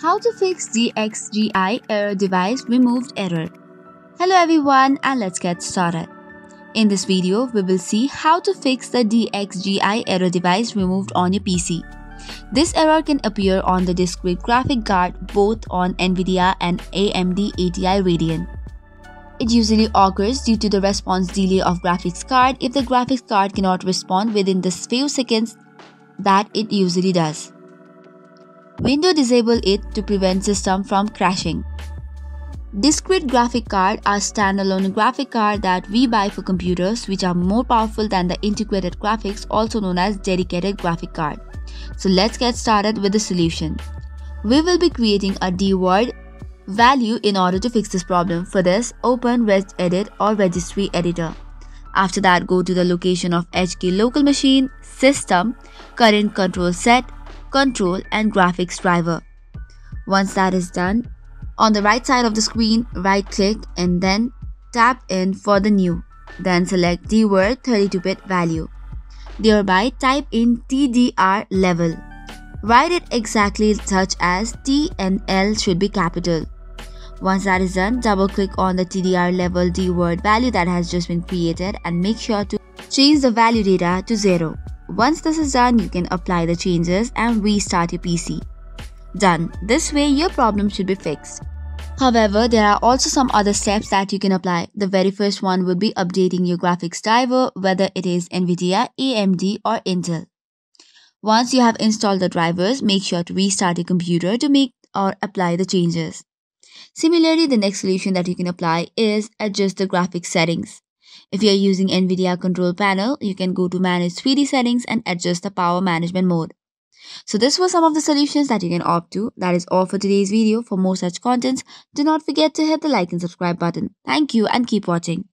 How to fix the DXGI error device removed error. Hello everyone and let's get started. In this video, we will see how to fix the DXGI error device removed on your PC. This error can appear on the discrete graphic card both on NVIDIA and AMD ATI Radeon. It usually occurs due to the response delay of graphics card if the graphics card cannot respond within the few seconds that it usually does. Window disable it to prevent system from crashing. Discrete graphic card are standalone graphic card that we buy for computers which are more powerful than the integrated graphics also known as dedicated graphic card. So let's get started with the solution. We will be creating a dword value in order to fix this problem. For this, open regedit or registry editor. After that, go to the location of HK local machine, system, current control set, control and graphics driver. Once that is done, on the right side of the screen, right click and then tap in for the new. Then select dword 32-bit value. Thereby type in TDR level. Write it exactly such as T and L should be capital. Once that is done, double click on the TDR level dword value that has just been created and make sure to change the value data to 0. Once this is done, you can apply the changes and restart your PC. Done. This way, your problem should be fixed. However, there are also some other steps that you can apply. The very first one would be updating your graphics driver, whether it is NVIDIA, AMD or Intel. Once you have installed the drivers, make sure to restart your computer to make or apply the changes. Similarly, the next solution that you can apply is adjust the graphics settings. If you are using NVIDIA control panel, you can go to manage 3D settings and adjust the power management mode. So this was some of the solutions that you can opt to. That is all for today's video. For more such contents, do not forget to hit the like and subscribe button. Thank you and keep watching.